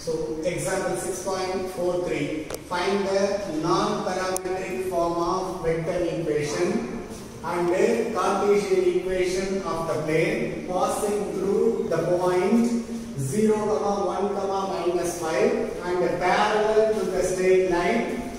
So example 6.43 find the non-parametric form of vector equation and the Cartesian equation of the plane passing through the point 0, comma 1, comma minus 5 and parallel to the straight line.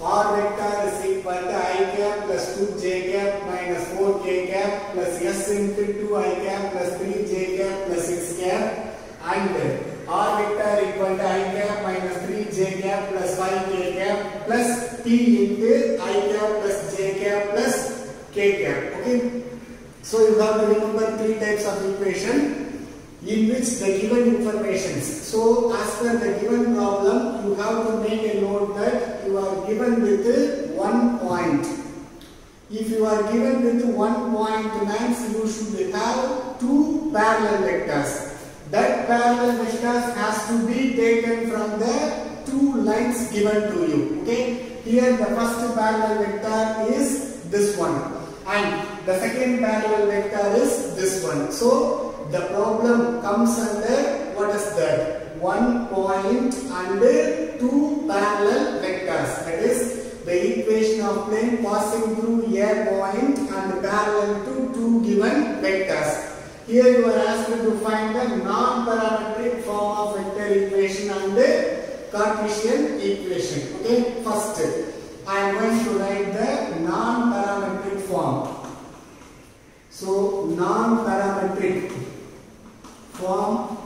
R vector is equal to i cap plus 2j cap minus 4k cap plus s into 2i cap plus 3j cap plus 6 cap and r vector equal to i cap minus 3j cap plus 5k cap plus t into i cap plus j cap plus k cap okay so you have to remember three types of equation in which the given informations. So as per the given problem, you have to make a note that you are given with one point. If you are given with one point means you should have two parallel vectors. That parallel vectors has to be taken from the two lines given to you. Okay. Here the first parallel vector is this one and the second parallel vector is this one. So the problem comes under what is that? One point under two parallel vectors. That is the equation of plane passing through a point and parallel to two given vectors. Here you are asked to find the non-parametric form of vector equation and the Cartesian equation. Okay, first I am going to write the non-parametric form. So non-parametric form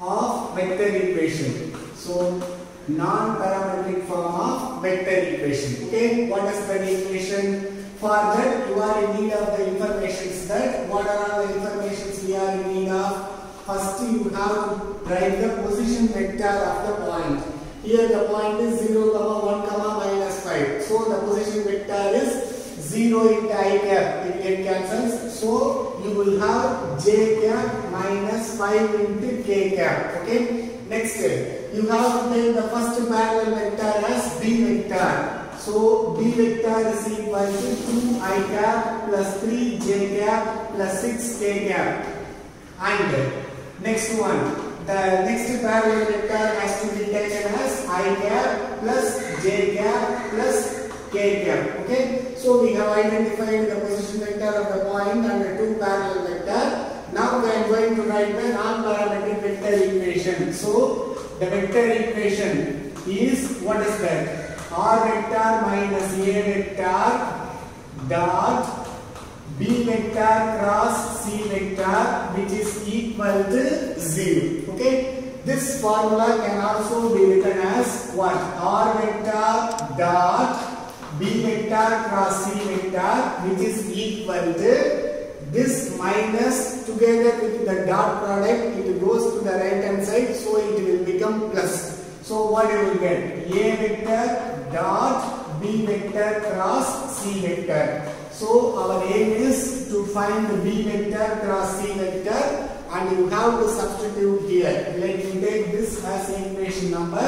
of vector equation. So non-parametric form of vector equation. Okay, what is the equation? For that you are in need of the information that what are the informations we are in need of? Have write the position vector of the point. Here the point is 0, comma 1, comma minus 5. So the position vector is 0 into i cap. It get cancels so you will have j cap minus 5 into k cap. Okay? Next you have take the first parallel vector as b vector. So b vector is equal to 2 i cap plus 3 j cap plus 6 k cap. And next one the next parallel vector has to be taken as i cap plus j cap plus k cap. Okay. So we have identified the position vector of the point and the two parallel vector. Now we are going to write the non-parametric vector equation. So the vector equation is what is that? R vector minus A vector dot B vector cross C vector which is equal to 0. Okay. This formula can also be written as what? R vector dot B vector cross C vector which is equal to this minus together with the dot product it goes to the right hand side so it will become plus. So what you will get? A vector dot B vector cross C vector. So our aim is to find the B vector cross C and you have to substitute here. Let me take this as equation number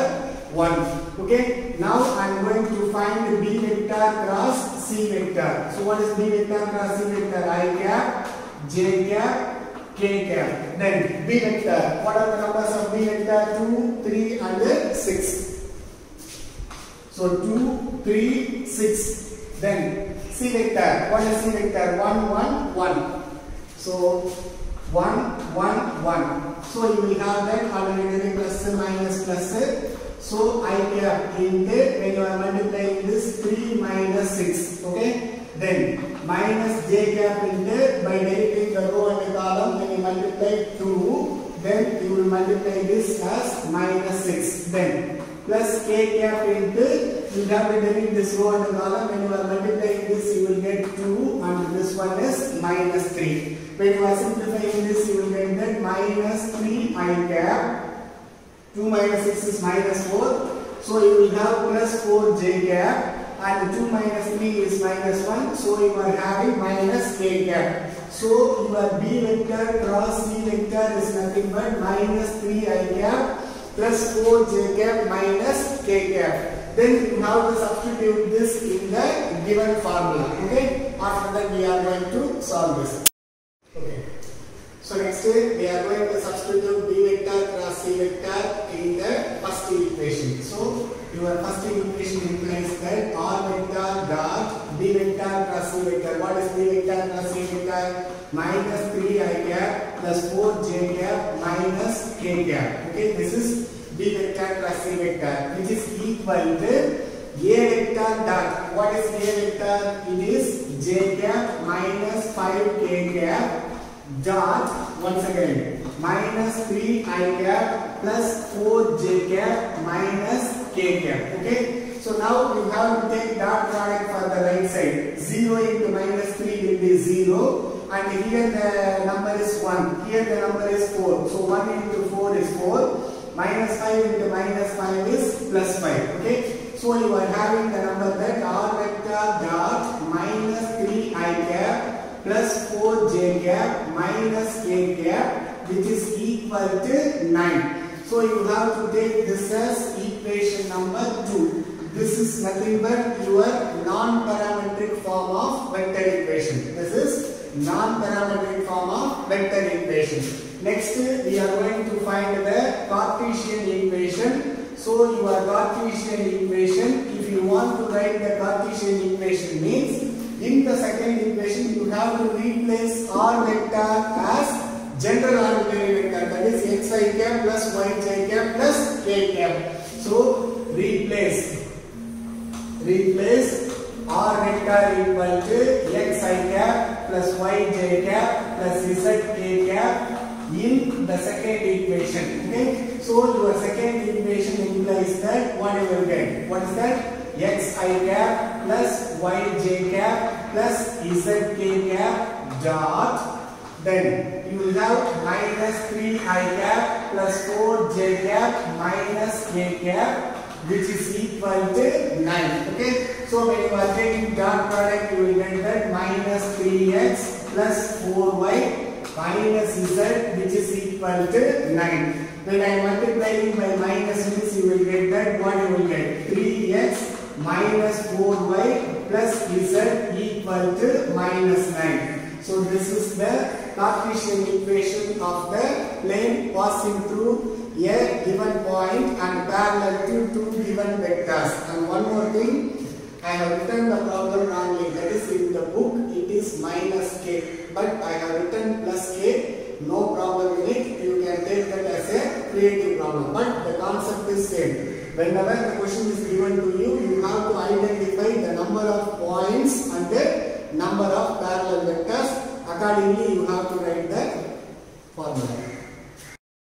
1. Okay. Now I am going to find B vector cross C vector. So what is B vector cross C vector? I cap, J cap, K cap. Then B vector. What are the numbers of B vector? 2, 3 and 6. So 2, 3, 6. Then C vector. What is C vector? 1, 1, 1. So 1, 1, 1. So you will have that alternating plus minus plus so I cap in there when you are multiplying this 3 minus 6. Okay. Then minus j cap in there by deleting the row and the column when you multiply 2 then you will multiply this as minus 6. Then plus k cap into you have to delete this row and the column when you are multiplying this you will get 2 and this one is minus 3. When you are simplifying this you will get that minus 3 i cap 2 minus 6 is minus 4. So you will have plus 4 j cap and 2 minus 3 is minus 1. So you are having minus k cap. So your b vector cross c vector is nothing but minus 3 i cap plus 4 j cap minus k cap. Then now have to substitute this in the given formula. Okay. After that we are going to solve this. Okay. So next day we are going to substitute B vector cross C vector in the first equation. So your first equation implies that R vector dot B vector cross C vector. What is B vector cross C vector? Minus 3i cap plus 4j cap minus k cap. Okay, this is B vector cross C vector which is equal to A vector dot. What is A vector? It is j cap minus 5k cap dot once again minus 3 i cap plus 4 j cap minus k cap okay so now you have to take dot product for the right side 0 into minus 3 will be 0 and here the number is 1 here the number is 4 so 1 into 4 is 4 minus 5 into minus 5 is plus 5 okay so you are having the number that r vector dot minus 3 i cap plus 4j cap minus k cap which is equal to 9. So you have to take this as equation number 2. This is nothing but your non-parametric form of vector equation. This is non-parametric form of vector equation. Next we are going to find the Cartesian equation. So your Cartesian equation, if you want to write the Cartesian equation means in the second equation you have to replace r vector as general arbitrary vector that is xi cap plus yj cap plus k cap. So replace replace r vector equal to xi cap plus yj cap plus zk cap in the second equation. Okay. So your second equation implies that what you will get? What is that? xi cap plus yj cap plus zk cap dot then you will have minus 3i cap plus 4j cap minus k cap which is equal to 9 okay so when you are taking dot product you will get that minus 3x plus 4y minus z which is equal to 9 when I multiplying by minus means you will get that what you will get 3x minus 4y plus z equal to minus 9. So this is the Cartesian equation of the plane passing through a given point and parallel to two given vectors. And one more thing, I have written the problem wrongly. That is in the book it is minus k, but I have written. No problem in it. You can take that as a creative problem. But the concept is same. Whenever the question is given to you, you have to identify the number of points and the number of parallel vectors. Accordingly, you have to write the formula.